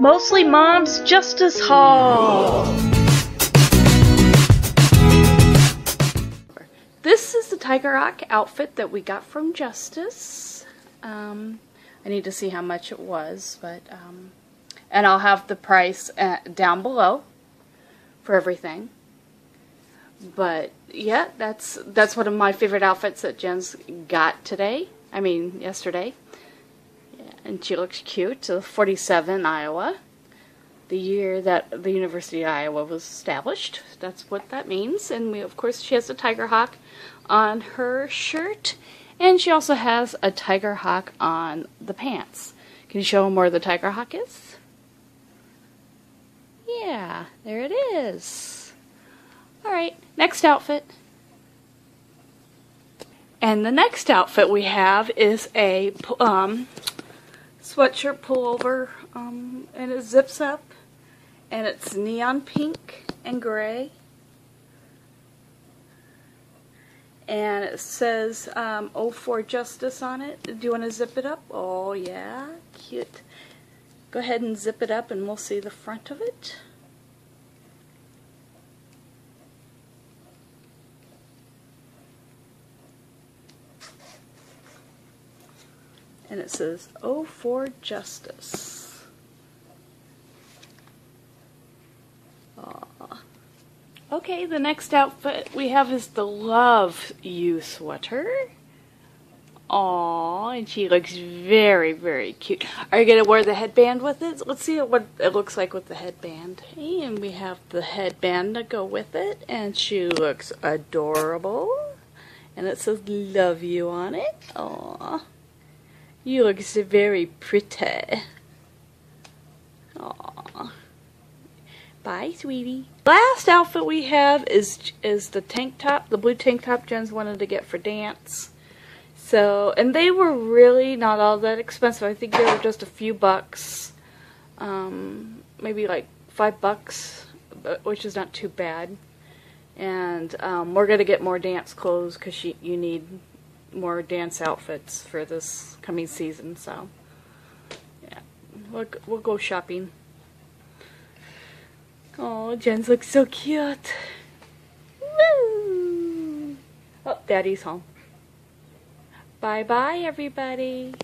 Mostly Moms Justice Haul. This is the Tiger Hawk outfit that we got from Justice. Um, I need to see how much it was, but um, and I'll have the price uh, down below for everything. But yeah, that's that's one of my favorite outfits that Jen's got today. I mean, yesterday. And she looks cute. So 47, Iowa. The year that the University of Iowa was established. That's what that means. And we, of course, she has a tiger hawk on her shirt. And she also has a tiger hawk on the pants. Can you show them where the tiger hawk is? Yeah, there it is. Alright, next outfit. And the next outfit we have is a um, sweatshirt pullover, um, and it zips up, and it's neon pink and gray. And it says um, "Oh for Justice" on it. Do you want to zip it up? Oh yeah, cute. Go ahead and zip it up, and we'll see the front of it. And it says, Oh for Justice. Okay, the next outfit we have is the Love You sweater. Aww, and she looks very, very cute. Are you going to wear the headband with it? Let's see what it looks like with the headband. And we have the headband to go with it, and she looks adorable. And it says love you on it. Aww. You look very pretty. Aww. Bye, sweetie. Last outfit we have is is the tank top, the blue tank top Jen's wanted to get for dance. So, and they were really not all that expensive. I think they were just a few bucks. Um, maybe like five bucks, which is not too bad. And um, we're going to get more dance clothes because she you need more dance outfits for this coming season, so yeah, we'll, we'll go shopping. Oh, Jen's looks so cute. Woo! Oh, Daddy's home. Bye-bye, everybody.